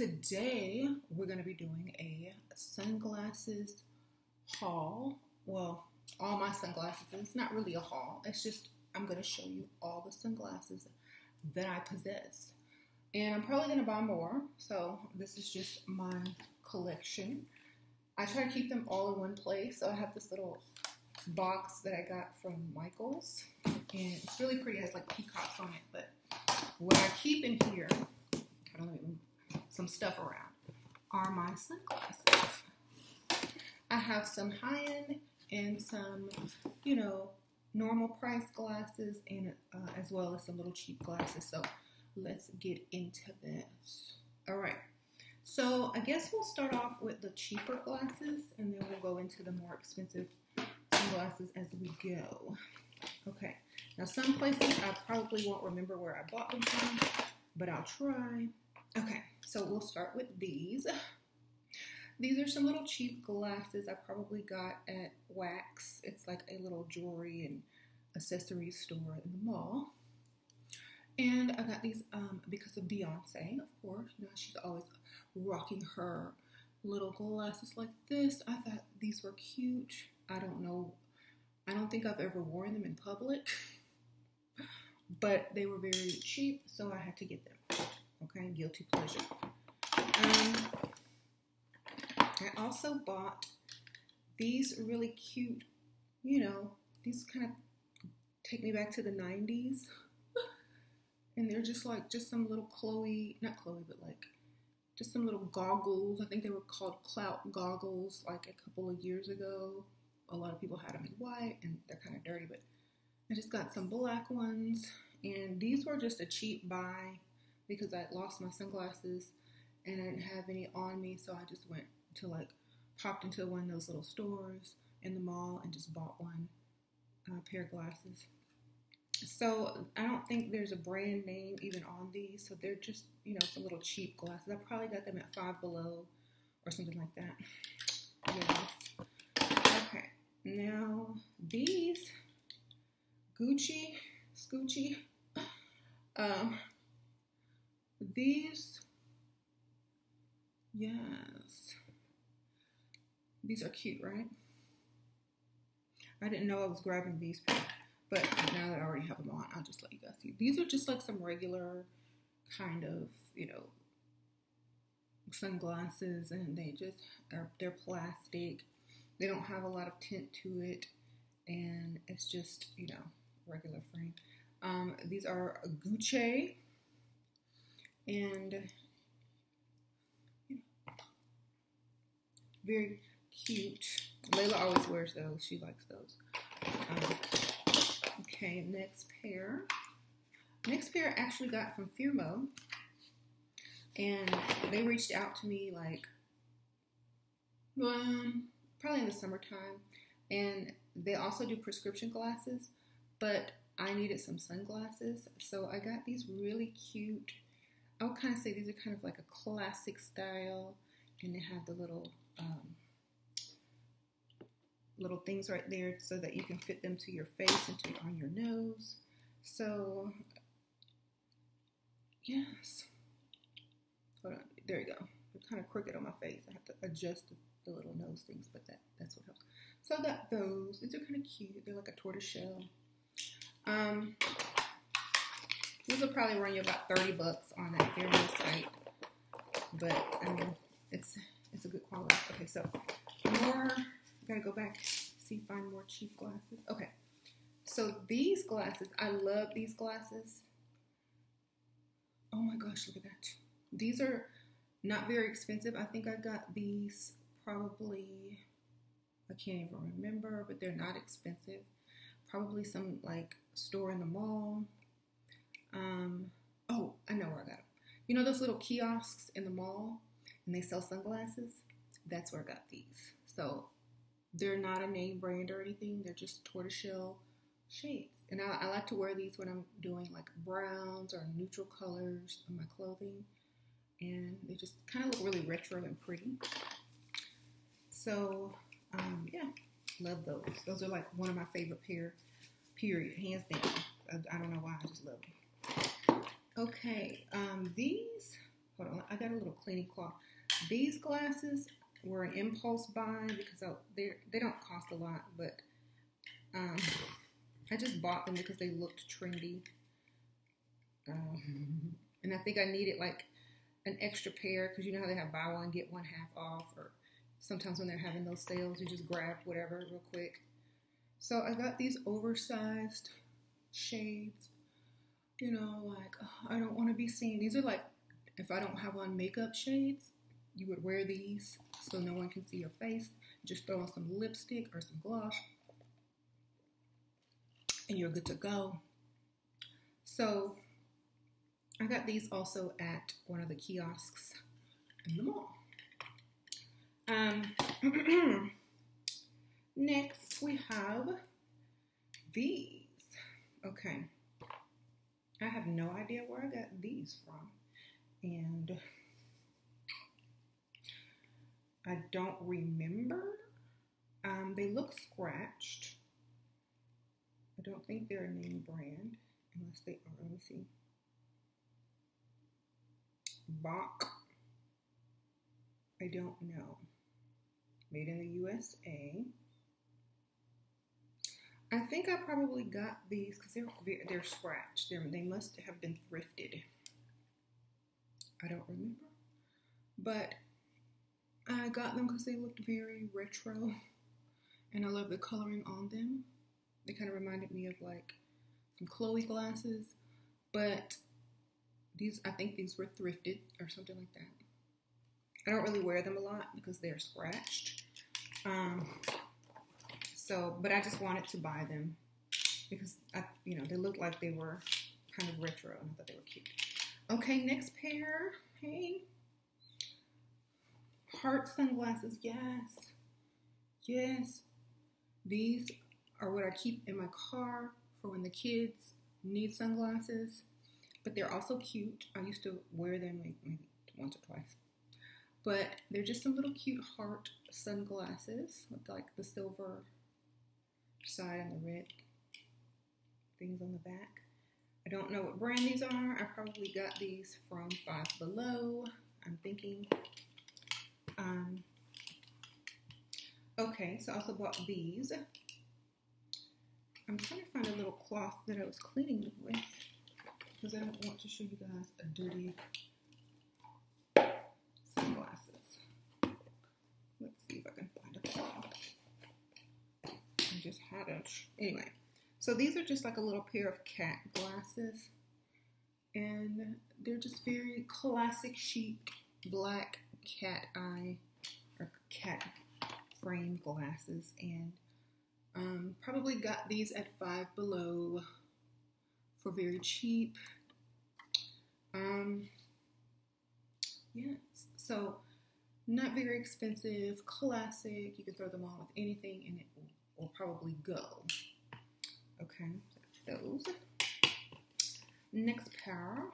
today we're going to be doing a sunglasses haul. Well, all my sunglasses. It's not really a haul. It's just I'm going to show you all the sunglasses that I possess. And I'm probably going to buy more. So this is just my collection. I try to keep them all in one place. So I have this little box that I got from Michaels. And it's really pretty. It has like peacocks on it. But what I keep in here, I don't know, some stuff around, are my sunglasses. I have some high-end and some, you know, normal price glasses and uh, as well as some little cheap glasses. So let's get into this. All right. So I guess we'll start off with the cheaper glasses and then we'll go into the more expensive sunglasses as we go. Okay. Now some places I probably won't remember where I bought them from, but I'll try. Okay. So we'll start with these. These are some little cheap glasses I probably got at Wax. It's like a little jewelry and accessory store in the mall. And I got these um, because of Beyonce, of course. You know, she's always rocking her little glasses like this. I thought these were cute. I don't know. I don't think I've ever worn them in public, but they were very cheap, so I had to get them. Okay, guilty pleasure. Um, I also bought these really cute, you know, these kind of take me back to the 90s. and they're just like, just some little Chloe, not Chloe, but like, just some little goggles. I think they were called clout goggles like a couple of years ago. A lot of people had them in white and they're kind of dirty, but I just got some black ones. And these were just a cheap buy because I lost my sunglasses and I didn't have any on me, so I just went to like popped into one of those little stores in the mall and just bought one uh, pair of glasses. So I don't think there's a brand name even on these, so they're just you know some little cheap glasses. I probably got them at Five Below or something like that. Yes. Okay. Now these Gucci, Scoochie. Um, these, yes, these are cute, right? I didn't know I was grabbing these, but now that I already have them on, I'll just let you guys see. These are just like some regular kind of, you know, sunglasses, and they just are, they're plastic. They don't have a lot of tint to it, and it's just, you know, regular frame. Um, these are Gucci and very cute. Layla always wears those. She likes those. Um, okay, next pair. Next pair I actually got from Firmoo. And they reached out to me like, um, probably in the summertime. And they also do prescription glasses, but I needed some sunglasses. So I got these really cute I would kind of say these are kind of like a classic style, and they have the little um, little things right there so that you can fit them to your face and to on your nose. So yes, hold on, there you go. They're kind of crooked on my face. I have to adjust the, the little nose things, but that that's what helps. So I got those. These are kind of cute. They're like a tortoise shell. Um, these will probably run you about 30 bucks on that Fairness site. But I mean, it's it's a good quality. Okay, so more gotta go back, see find more cheap glasses. Okay. So these glasses, I love these glasses. Oh my gosh, look at that. These are not very expensive. I think I got these probably I can't even remember, but they're not expensive. Probably some like store in the mall um, oh, I know where I got them. You know those little kiosks in the mall and they sell sunglasses? That's where I got these. So they're not a name brand or anything. They're just tortoiseshell shades. And I, I like to wear these when I'm doing like browns or neutral colors on my clothing. And they just kind of look really retro and pretty. So, um, yeah, love those. Those are like one of my favorite pair, period, hands down. I, I don't know why, I just love them. Okay, um, these, hold on, I got a little cleaning cloth. These glasses were an impulse buy because they don't cost a lot, but um, I just bought them because they looked trendy. Um, and I think I needed like an extra pair because you know how they have buy one get one half off, or sometimes when they're having those sales, you just grab whatever real quick. So I got these oversized shades. You know, like I don't want to be seen. These are like if I don't have on makeup shades, you would wear these so no one can see your face. Just throw on some lipstick or some gloss, and you're good to go. So I got these also at one of the kiosks in the mall. Um, next we have these. Okay. I have no idea where I got these from. And I don't remember. Um, they look scratched. I don't think they're a name brand, unless they are. Let me see. Bach. I don't know. Made in the USA. I think I probably got these because they're they're scratched. They're, they must have been thrifted. I don't remember, but I got them because they looked very retro, and I love the coloring on them. They kind of reminded me of like some Chloe glasses, but these I think these were thrifted or something like that. I don't really wear them a lot because they're scratched. Um, so, but I just wanted to buy them because I, you know, they looked like they were kind of retro and I thought they were cute. Okay, next pair. Hey. Heart sunglasses. Yes. Yes. These are what I keep in my car for when the kids need sunglasses. But they're also cute. I used to wear them maybe once or twice. But they're just some little cute heart sunglasses with like the silver side and the red things on the back. I don't know what brand these are. I probably got these from Five Below. I'm thinking. Um, okay, so I also bought these. I'm trying to find a little cloth that I was cleaning with because I don't want to show you guys a dirty sunglasses. Let's see if I can just had it. Anyway, so these are just like a little pair of cat glasses. And they're just very classic chic black cat eye or cat frame glasses. And um, probably got these at Five Below for very cheap. Um, yes, so not very expensive, classic. You can throw them on with anything and it will, will probably go. Okay, those. Next pair.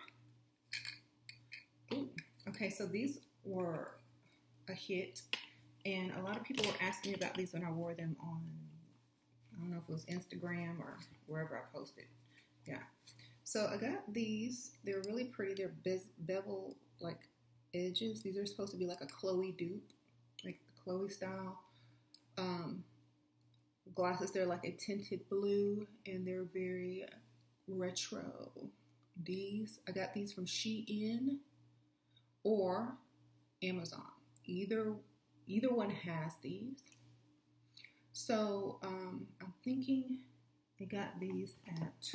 Ooh, okay, so these were a hit, and a lot of people were asking me about these when I wore them on, I don't know if it was Instagram or wherever I posted. Yeah. So I got these. They're really pretty. They're be- bevel like edges. These are supposed to be like a Chloe dupe, like Chloe style. Um, glasses. They're like a tinted blue and they're very retro. These, I got these from Shein or Amazon. Either either one has these. So um, I'm thinking I got these at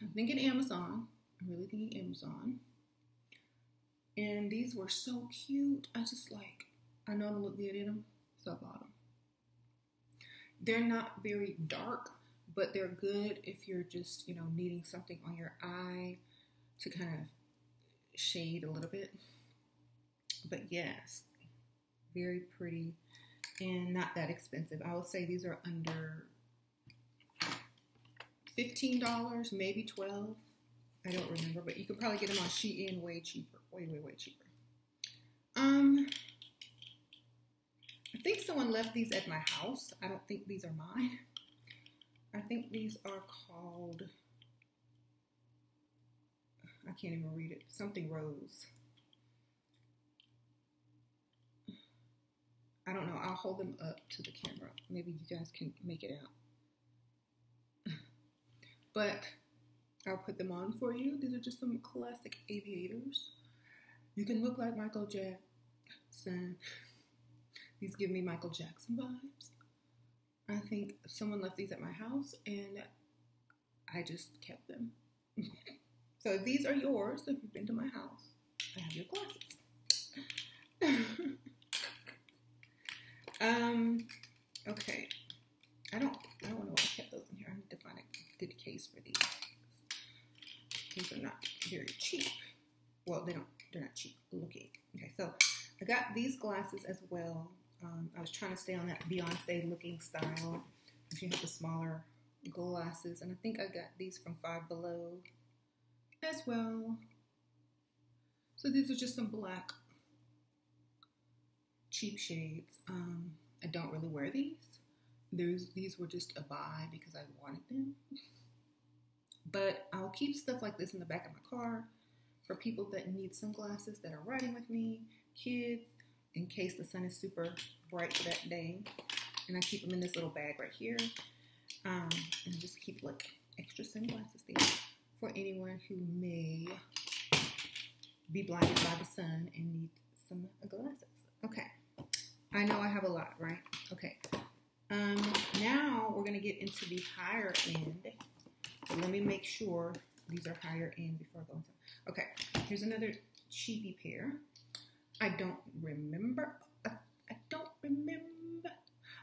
I'm thinking Amazon. I'm really thinking Amazon. And these were so cute. I just like I know to look good in them, bought them. They're not very dark, but they're good if you're just, you know, needing something on your eye to kind of shade a little bit. But yes, very pretty and not that expensive. I would say these are under $15, maybe 12 I don't remember, but you can probably get them on Shein way cheaper. Way, way, way cheaper. Um, think someone left these at my house. I don't think these are mine. I think these are called, I can't even read it. Something rose. I don't know. I'll hold them up to the camera. Maybe you guys can make it out. But I'll put them on for you. These are just some classic aviators. You can look like Michael Jackson. These give me Michael Jackson vibes. I think someone left these at my house and I just kept them. so these are yours if you've been to my house. I have your glasses. um, okay. I don't I don't know why I kept those in here. I need to find a good case for these. These are not very cheap. Well, they don't they're not cheap looking. Okay, so I got these glasses as well. Um, I was trying to stay on that Beyonce looking style. You have the smaller glasses, and I think I got these from Five Below as well. So these are just some black cheap shades. Um, I don't really wear these. There's, these were just a buy because I wanted them. But I'll keep stuff like this in the back of my car for people that need sunglasses that are riding with me, kids, in case the sun is super bright for that day. And I keep them in this little bag right here. Um, and just keep like extra sunglasses there for anyone who may be blinded by the sun and need some glasses. Okay. I know I have a lot, right? Okay. Um, now we're going to get into the higher end. Let me make sure these are higher end before I go into. Okay, here's another cheapy pair. I don't remember. I, I don't remember.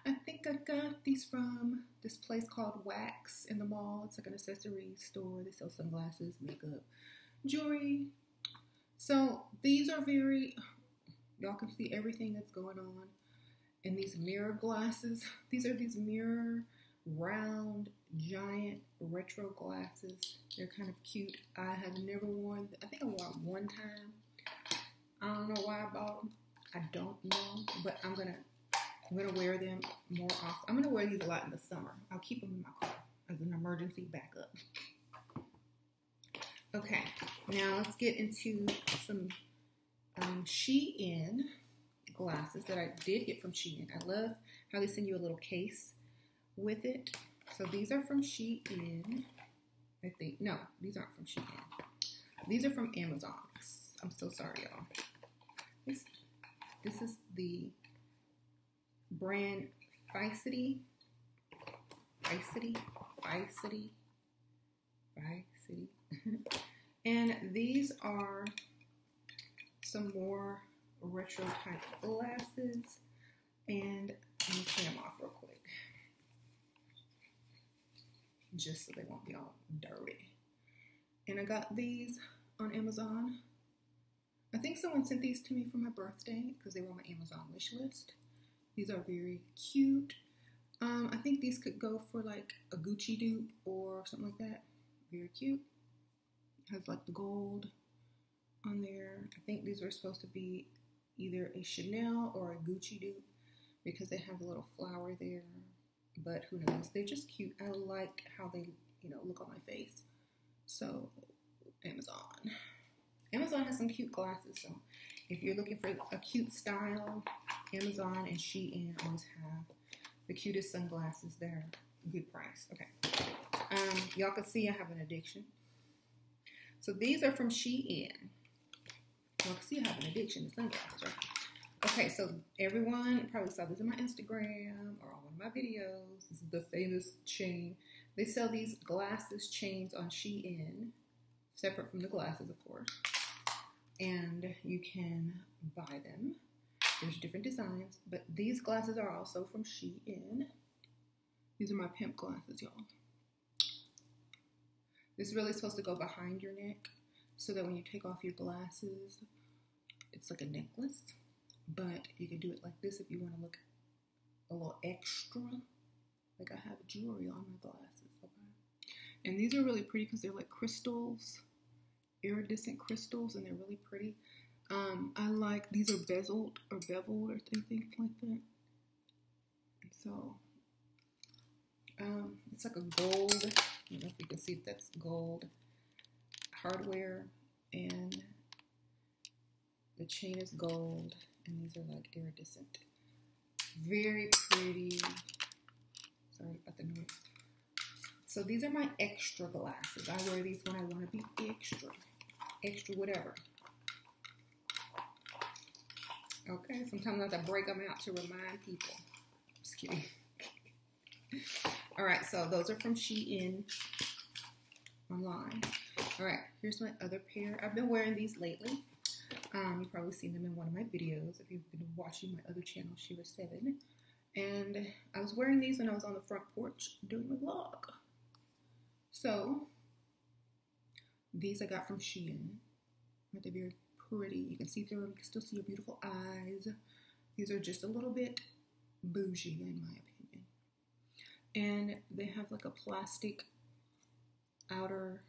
I think I got these from this place called Wax in the mall. It's like an accessory store. They sell sunglasses, makeup, jewelry. So these are very, y'all can see everything that's going on in these mirror glasses. These are these mirror round giant retro glasses. They're kind of cute. I have never worn, I think I wore one time. I don't know why I bought them. I don't know, but I'm gonna I'm gonna wear them more often. I'm gonna wear these a lot in the summer. I'll keep them in my car as an emergency backup. Okay, now let's get into some um, Shein glasses that I did get from Shein. I love how they send you a little case with it. So these are from Shein. I think no, these aren't from Shein. These are from Amazon. I'm so sorry, y'all. This this is the brand Ficity. Ficity. Ficity. Ficity. and these are some more retro type glasses. And let me clean them off real quick just so they won't be all dirty. And I got these on Amazon. I think someone sent these to me for my birthday because they were on my Amazon wish list. These are very cute. Um, I think these could go for like a Gucci dupe or something like that. Very cute. Has like the gold on there. I think these were supposed to be either a Chanel or a Gucci dupe because they have a little flower there but who knows? They're just cute. I like how they, you know, look on my face. So, Amazon. Amazon has some cute glasses. So, if you're looking for a cute style, Amazon and Shein always have the cutest sunglasses. They're good price. Okay. Um, y'all can see I have an addiction. So these are from Shein. Y'all can see I have an addiction to sunglasses, right? Okay, so everyone probably saw this in my Instagram or on one of my videos. This is the famous chain. They sell these glasses chains on Shein, separate from the glasses, of course. And you can buy them. There's different designs, but these glasses are also from Shein. These are my pimp glasses, y'all. This is really supposed to go behind your neck so that when you take off your glasses, it's like a necklace but you can do it like this if you want to look a little extra. Like I have jewelry on my glasses, okay? And these are really pretty because they're like crystals, iridescent crystals, and they're really pretty. Um, I like these are bezeled or beveled or anything like that. And so um, it's like a gold. I don't know if you can see if that's gold hardware and the chain is gold, and these are like iridescent. Very pretty. Sorry about the noise. So these are my extra glasses. I wear these when I want to be extra, extra whatever. Okay, sometimes I have to break them out to remind people. Just kidding. All right, so those are from Shein online. All right, here's my other pair. I've been wearing these lately. Um, you've probably seen them in one of my videos if you've been watching my other channel, Shira Seven. And I was wearing these when I was on the front porch doing the vlog. So these I got from Shein. Aren't they very pretty? You can see through them. You can still see your beautiful eyes. These are just a little bit bougie in my opinion. And they have like a plastic outer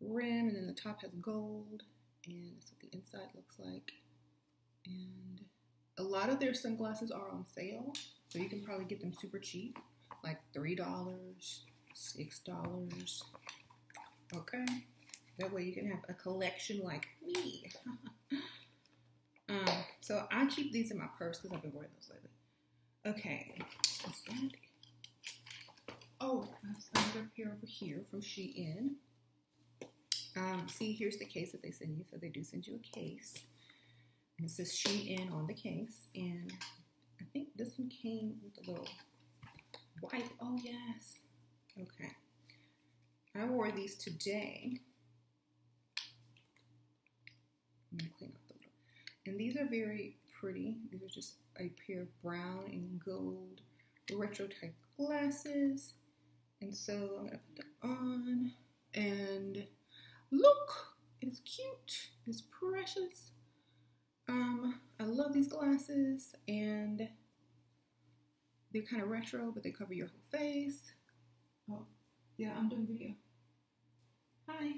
rim and then the top has gold and that's what the inside looks like. And a lot of their sunglasses are on sale, so you can probably get them super cheap, like $3, $6. Okay? That way you can have a collection like me. um, so I keep these in my purse because I've been wearing those lately. Okay, Oh, another pair over here from Shein. Um, see, here's the case that they send you. So they do send you a case. And it says Shein on the case. And I think this one came with a little white. Oh, yes. Okay. I wore these today. I'm going to clean up the little. And these are very pretty. These are just a pair of brown and gold retro type glasses. And so I'm going to put them on. And look, it's cute. It's precious. Um, I love these glasses. And they're kind of retro, but they cover your whole face. Oh, yeah, I'm doing video. Hi.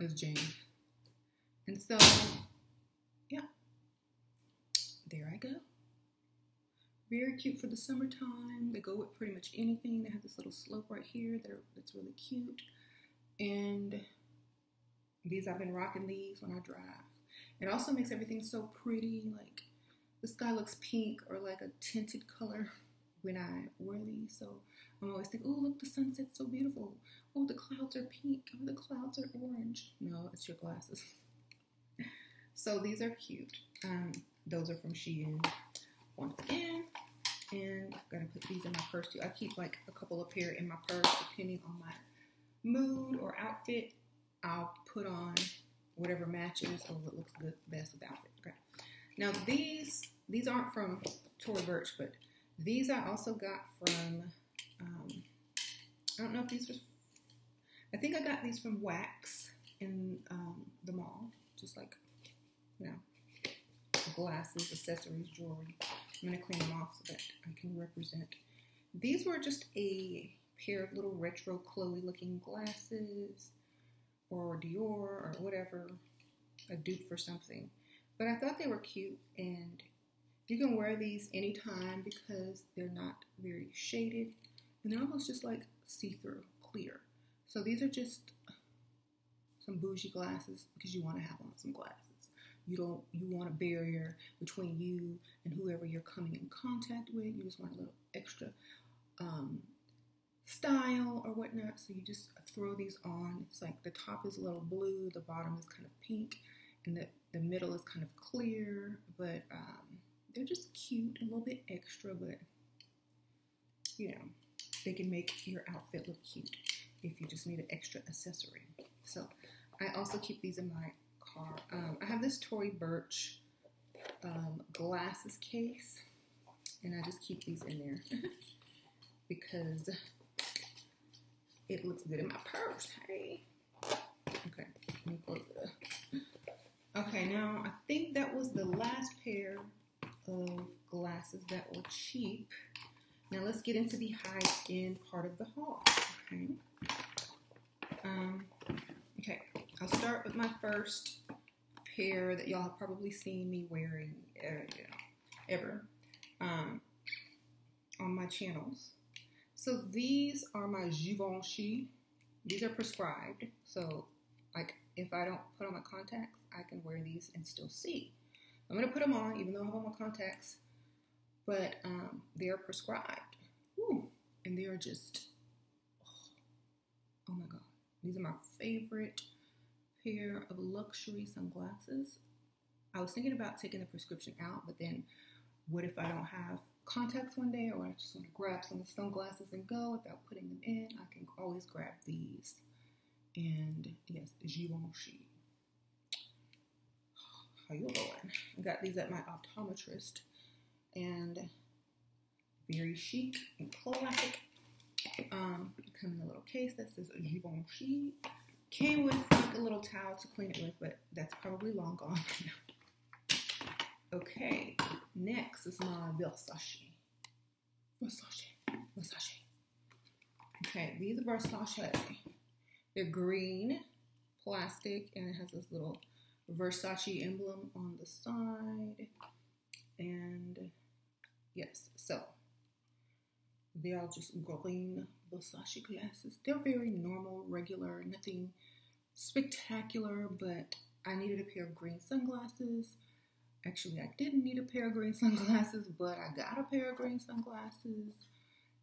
it's Jane. And so, yeah, there I go. Very cute for the summertime. They go with pretty much anything. They have this little slope right here that are, that's really cute. And these, I've been rocking these when I drive. It also makes everything so pretty. Like the sky looks pink or like a tinted color when I wear these. So I'm always thinking, oh, look, the sunset's so beautiful. Oh, the clouds are pink. Oh, the clouds are orange. No, it's your glasses. so these are cute. Um, those are from Shein once again. And I'm gonna put these in my purse too. I keep like a couple of pair in my purse depending on my mood or outfit. I'll put on whatever matches or what looks good best with the outfit. Okay. Now these these aren't from Tory Burch, but these I also got from um, I don't know if these were I think I got these from Wax in um, the mall. Just like you know glasses, accessories, jewelry. I'm going to clean them off so that I can represent. These were just a pair of little retro Chloe looking glasses or Dior or whatever, a dupe for something. But I thought they were cute and you can wear these anytime because they're not very shaded and they're almost just like see-through, clear. So these are just some bougie glasses because you want to have on some glasses. You don't you want a barrier between you and whoever you're coming in contact with. You just want a little extra um, style or whatnot. So you just throw these on. It's like the top is a little blue, the bottom is kind of pink, and the, the middle is kind of clear, but um, they're just cute, a little bit extra, but you know, they can make your outfit look cute if you just need an extra accessory. So I also keep these in my car. Um, I have this Tory Burch um, glasses case, and I just keep these in there because it looks good in my purse. Hey. Okay, let me close it. Okay, now I think that was the last pair of glasses that were cheap. Now let's get into the high end part of the haul. Okay. Um, okay, I'll start with my first pair that y'all have probably seen me wearing uh, ever um, on my channels. So these are my Givenchy. these are prescribed. So, like, if I don't put on my contacts, I can wear these and still see. I'm gonna put them on, even though I have on my contacts, but um, they are prescribed. Ooh, and they are just, oh, oh my god, these are my favorite pair of luxury sunglasses. I was thinking about taking the prescription out, but then what if I don't have contacts one day or I just want to grab some sunglasses and go without putting them in? I can always grab these. And yes, Givenchy. How you doing? I got these at my optometrist and very chic and classic. Um, come in a little case that says Givenchy. Came with like a little towel to clean it with, but that's probably long gone. Okay, next is my Versace. Versace, Versace. Okay, these are Versace. They're green, plastic, and it has this little Versace emblem on the side. And yes, so they are just green Versace glasses. They're very normal, regular, nothing spectacular, but I needed a pair of green sunglasses. Actually, I didn't need a pair of green sunglasses, but I got a pair of green sunglasses.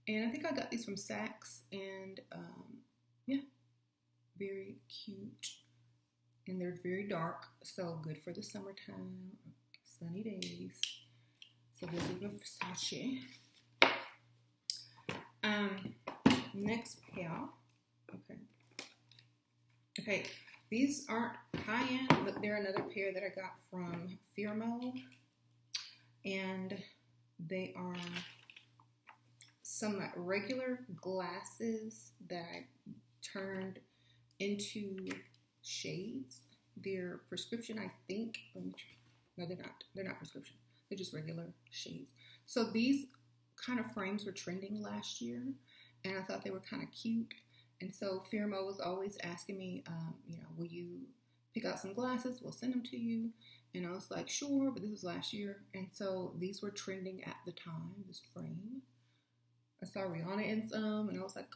And I think I got these from Saks, and um, yeah, very cute. And they're very dark, so good for the summertime, sunny days. So this is Versace. Um, next pair. Okay. Okay, these aren't high end, but they're another pair that I got from Firmoo. And they are some regular glasses that I turned into shades. They're prescription, I think. No, they're not. They're not prescription. They're just regular shades. So these kind of frames were trending last year, and I thought they were kind of cute. And so Firmoo was always asking me, um, you know, will you pick out some glasses? We'll send them to you. And I was like, sure, but this was last year. And so these were trending at the time, this frame. I saw Rihanna in some, and I was like,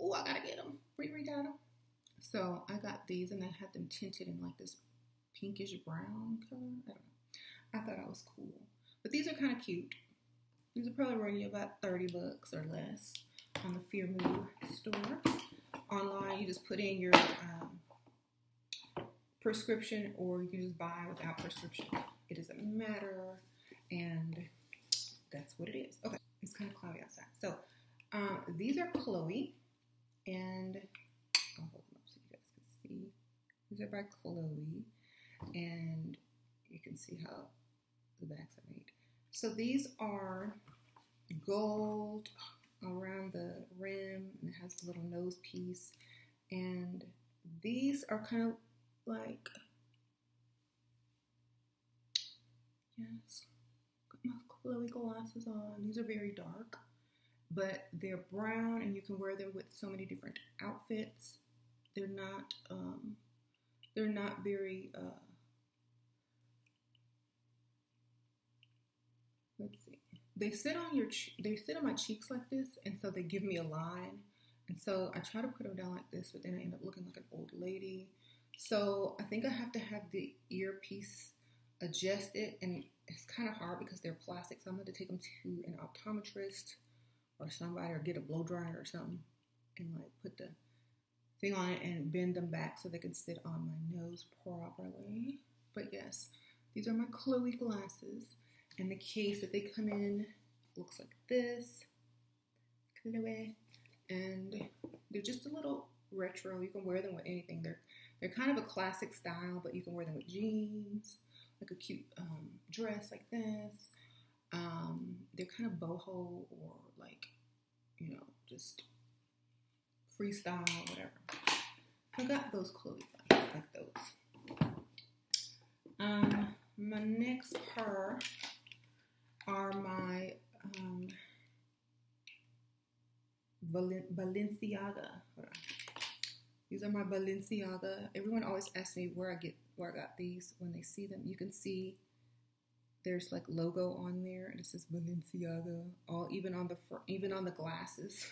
oh, I gotta get them. Riri got them. So I got these, and I had them tinted in like this pinkish brown color. I don't know. I thought I was cool. But these are kind of cute. These are probably running you about 30 bucks or less on the Firmoo store. Online, you just put in your um, prescription or you can just buy without prescription. It doesn't matter. And that's what it is. Okay, it's kind of cloudy outside. So um, these are Chloe. And I'll hold them up so you guys can see. These are by Chloe. And you can see how the backs are made. So these are gold around the rim and it has a little nose piece. And these are kind of like, yes, got my Chloe glasses on. These are very dark, but they're brown and you can wear them with so many different outfits. They're not, um, they're not very, uh, let's see they sit on your they sit on my cheeks like this and so they give me a line. And so i try to put them down like this but then i end up looking like an old lady. So i think i have to have the earpiece adjusted and it's kind of hard because they're plastic so i'm going to take them to an optometrist or somebody or get a blow dryer or something and like put the thing on it and bend them back so they can sit on my nose properly. But yes these are my chloe glasses and the case that they come in looks like this. And they're just a little retro. You can wear them with anything. They're they're kind of a classic style, but you can wear them with jeans, like a cute um, dress like this. Um, they're kind of boho or like, you know, just freestyle, whatever. I got those clothes I like those. Um, my next pair are my um, Balenciaga. These are my Balenciaga. Everyone always asks me where I get where I got these when they see them. You can see there's like logo on there, and it says Balenciaga. All even on the even on the glasses,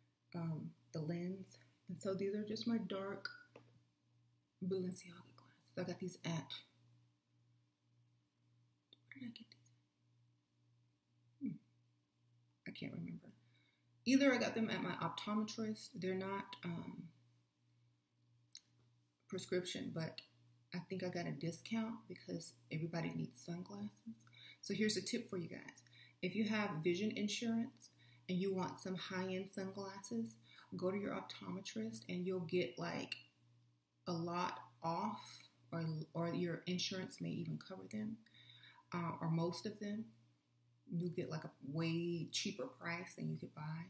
um, the lens And so these are just my dark Balenciaga glasses. I got these at, where did I get these? Hmm. I can't remember. Either I got them at my optometrist. They're not um, prescription, but I think I got a discount because everybody needs sunglasses. So here's a tip for you guys. If you have vision insurance and you want some high-end sunglasses, go to your optometrist and you'll get like a lot off or, or your insurance may even cover them uh, or most of them. You'll get like a way cheaper price than you could buy.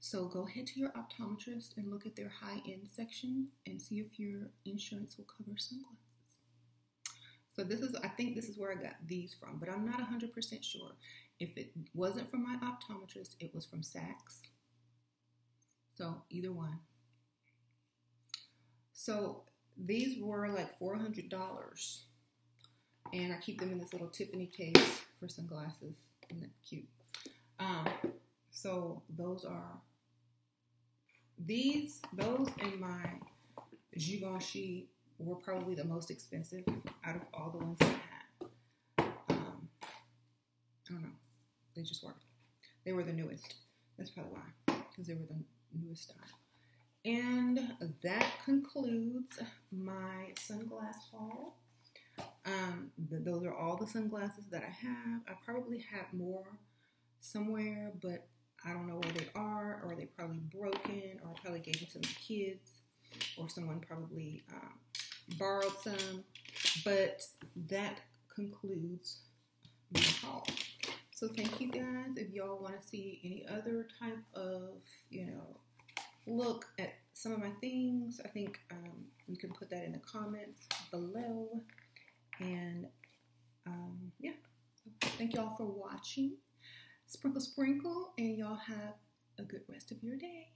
So go ahead to your optometrist and look at their high-end section and see if your insurance will cover sunglasses. So this is, I think this is where I got these from, but I'm not 100% sure. If it wasn't from my optometrist, it was from Saks. So either one. So these were like $400 and I keep them in this little Tiffany case for sunglasses. Cute? Um, so those are these, those and my Givenchy were probably the most expensive out of all the ones I had. Um, I don't know. They just worked. They were the newest. That's probably why, because they were the newest style. And that concludes my sunglass haul. Those are all the sunglasses that I have. I probably have more somewhere, but I don't know where they are, or they're probably broken, or I probably gave them to my kids, or someone probably um, borrowed some. But that concludes my haul. So thank you guys. If y'all want to see any other type of, you know, look at some of my things, I think um, you can put that in the comments below. And um, yeah, thank y'all for watching. Sprinkle, sprinkle, and y'all have a good rest of your day.